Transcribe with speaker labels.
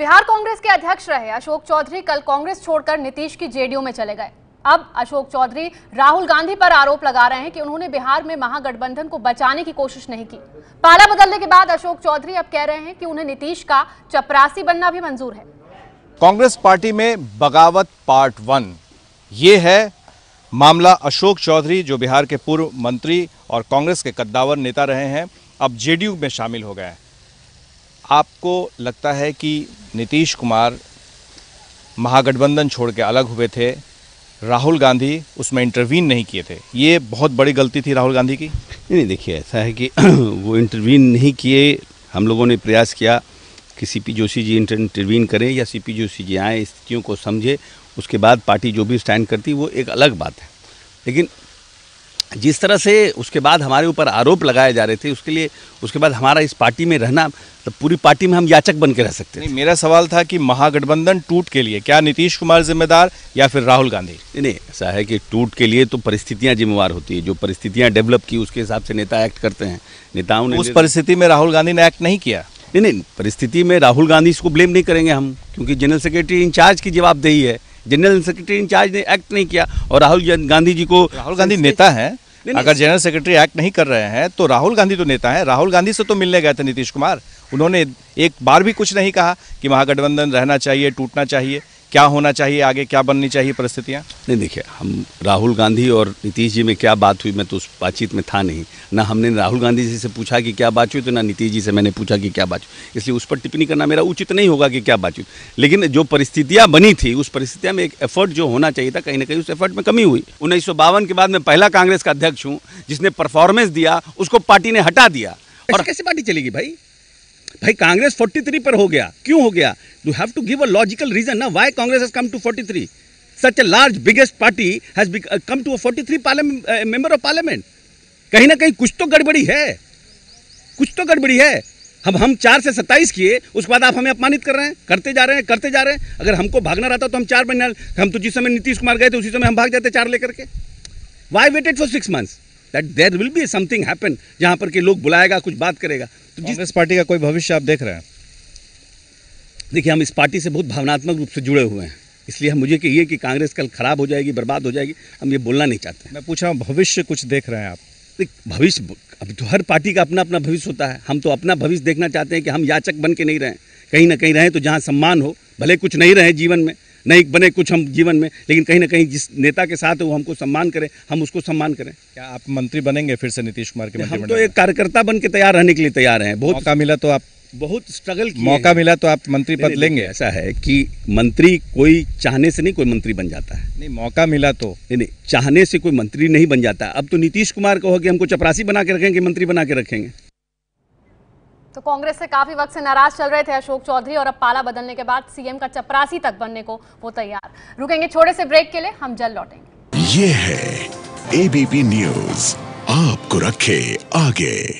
Speaker 1: बिहार कांग्रेस के अध्यक्ष रहे अशोक चौधरी। कल कांग्रेस छोड़कर नीतीश की जेडीयू में चले गए। अब अशोक चौधरी राहुल गांधी पर आरोप लगा रहे हैं कि उन्होंने बिहार में महागठबंधन को बचाने की कोशिश नहीं की। पाला बदलने के बाद अशोक चौधरी अब कह रहे हैं कि उन्हें नीतीश का चपरासी बनना भी मंजूर है।
Speaker 2: कांग्रेस पार्टी में बगावत पार्ट वन। ये है मामला अशोक चौधरी, जो बिहार के पूर्व मंत्री और कांग्रेस के कद्दावर नेता रहे हैं, अब जेडीयू में शामिल हो गए हैं। आपको लगता है कि नीतीश कुमार महागठबंधन छोड़ के अलग हुए थे? राहुल गांधी उसमें इंटरवीन नहीं किए थे। ये बहुत बड़ी गलती थी राहुल गांधी की?
Speaker 3: नहीं, देखिए, ऐसा है कि वो इंटरवीन नहीं किए। हम लोगों ने प्रयास किया कि सीपी जोशी जी इंटरवीन करें या सीपी जोशी जी आए, स्थितियों को समझे। उसके बाद पार्टी जो भी स्टैंड करती, वो एक अलग बात है। लेकिन जिस तरह से उसके बाद हमारे ऊपर आरोप लगाए जा रहे थे उसके लिए उसके बाद हमारा इस पार्टी में रहना तो पूरी पार्टी में हम याचक बन के रह सकते
Speaker 2: नहीं मेरा सवाल था कि महागठबंधन टूट के लिए क्या नीतीश कुमार जिम्मेदार या फिर राहुल गांधी?
Speaker 3: नहीं नहीं ऐसा है कि टूट के लिए तो परिस्थितियाँ जिम्मेवार होती है। जो परिस्थितियाँ डेवलप की उसके हिसाब से नेता एक्ट करते हैं। नेताओं ने
Speaker 2: उस परिस्थिति में राहुल गांधी ने एक्ट नहीं किया?
Speaker 3: नहीं नहीं परिस्थिति में राहुल गांधी इसको ब्लेम नहीं करेंगे हम क्योंकि जनरल सेक्रेटरी इंचार्ज की जवाबदेही है। जनरल सेक्रेटरी इंचार्ज ने एक्ट नहीं किया। और राहुल गांधी जी को
Speaker 2: राहुल गांधी नेता है। अगर जनरल सेक्रेटरी एक्ट नहीं कर रहे हैं तो राहुल गांधी तो नेता है। राहुल गांधी से तो मिलने गए थे नीतीश कुमार। उन्होंने एक बार भी कुछ नहीं कहा कि महागठबंधन रहना चाहिए टूटना चाहिए। क्या होना चाहिए आगे क्या बननी चाहिए परिस्थितियाँ?
Speaker 3: नहीं देखिए हम राहुल गांधी और नीतीश जी में क्या बात हुई मैं तो उस बातचीत में था नहीं। ना हमने राहुल गांधी जी से पूछा कि क्या बात हुई तो ना नीतीश जी से मैंने पूछा कि क्या बात हुई। इसलिए उस पर टिप्पणी करना मेरा उचित नहीं होगा कि क्या बात हुई। लेकिन जो परिस्थितियाँ बनी थी उस परिस्थितियाँ में एक एफर्ट जो होना चाहिए था कहीं ना कहीं उस एफर्ट में कमी हुई। उन्नीस सौ बावन के बाद मैं पहला कांग्रेस का अध्यक्ष हूँ जिसने परफॉर्मेंस दिया उसको पार्टी ने हटा दिया। और कैसे पार्टी चलेगी भाई? भाई कांग्रेस 43 पर हो गया। क्यों हो गया? You have to give a logical reason ना why Congress has come to 43 such a large biggest party has come to a 43 parliament member of parliament कहीं ना कहीं कुछ तो गड़बड़ी है। कुछ तो गड़बड़ी है। हम हम चार से सत्ताईस किए, उसके बाद आप हमें अपमानित कर रहे हैं, करते जा रहे हैं, करते जा रहे हैं। अगर हमको भागना रहता तो हम चार बनना हम तो जिस समय नीतीश कुमार गए थे, उसी समय हम भाग जाते चार लेकर के। Why waited for six months that there will be something happen जहाँ पर के लोग बुलाएगा, कुछ बात करेगा।
Speaker 2: तो जिस पार्टी का कोई भविष्य आप देख रहे हैं?
Speaker 3: देखिए हम इस पार्टी से बहुत भावनात्मक रूप से जुड़े हुए हैं। इसलिए हम मुझे कि ये कि कांग्रेस कल खराब हो जाएगी बर्बाद हो जाएगी हम ये बोलना नहीं चाहते
Speaker 2: मैं पूछ रहा हूँ भविष्य कुछ देख रहे हैं आप?
Speaker 3: भविष्य अभी तो हर पार्टी का अपना अपना भविष्य होता है। हम तो अपना भविष्य देखना चाहते हैं कि हम याचक बन के नहीं रहें। कहीं ना कहीं रहें तो जहाँ सम्मान हो भले कुछ नहीं रहे जीवन में नहीं बने कुछ हम जीवन में लेकिन कहीं ना कहीं जिस नेता के साथ है वो हमको सम्मान करें हम उसको सम्मान करें।
Speaker 2: क्या आप मंत्री बनेंगे फिर से नीतीश कुमार के
Speaker 3: हम तो एक कार्यकर्ता बन के तैयार रहने के लिए तैयार हैं
Speaker 2: बहुत मौका मिला तो आप
Speaker 3: बहुत स्ट्रगल
Speaker 2: मौका मिला तो आप मंत्री पद लेंगे
Speaker 3: ऐसा है कि मंत्री कोई चाहने से नहीं कोई मंत्री बन जाता है।
Speaker 2: नहीं मौका मिला तो।
Speaker 3: नहीं नहीं चाहने से कोई मंत्री नहीं बन जाता। अब तो नीतीश कुमार कहो कि हमको चपरासी बना के रखेंगे मंत्री बना के रखेंगे।
Speaker 1: तो कांग्रेस से काफ़ी वक्त से नाराज़ चल रहे थे अशोक चौधरी और अब पाला बदलने के बाद सीएम का चपरासी तक बनने को वो तैयार। रुकेंगे छोटे से ब्रेक के लिए हम जल्द लौटेंगे।
Speaker 4: ये है एबीपी न्यूज़ आपको रखे आगे।